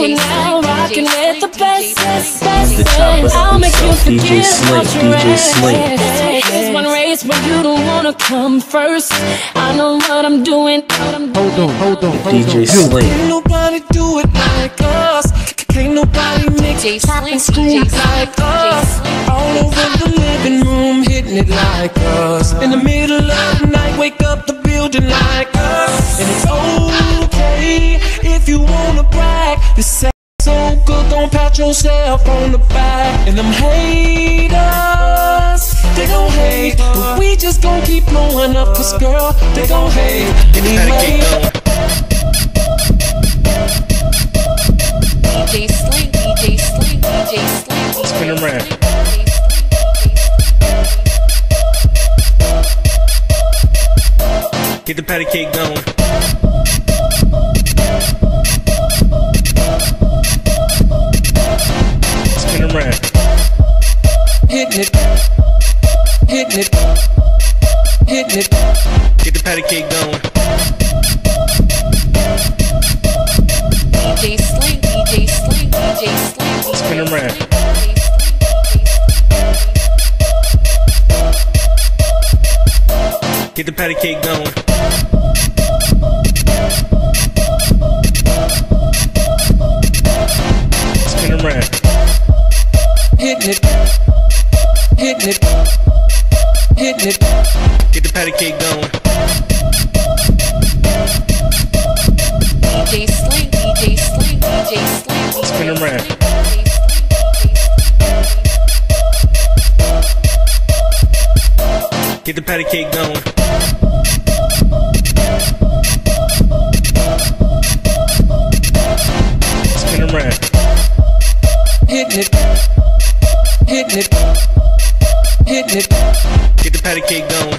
DJ now, rocking with the best, best, best. The top of I'll make you DJ forget Slink, about your DJ ex. Slink. One race where you don't wanna come first. I know what I'm doing. What I'm doing. Hold on, hold on, hold on. DJ Slink. Can't nobody do it like us. Can't nobody mix DJ pop and Slink, DJ like us. All over the living room, hitting it like us. In the middle of the night, wake up the building like us. And it's okay You say so good, don't pat yourself on the back. And them haters, they gon' hate. But we just gon' keep blowing up, cause girl, they gon' hate. Anyway. DJ Slink, DJ Slink, DJ Slink. Spin around. Get the patty cake going. Hitting it, hitting it, hitting it. Get the patty cake going. DJ Slink, DJ Slink, DJ Slink. Spin around. Get the patty cake going. Spin around. hitting it, hitting it, hitting it. Get the patty cake going. DJ Slink, DJ Slink, DJ Slink. Spin around. Get the patty cake going. Spin around. hitting it, hitting it, hitting it. Get the patty cake going.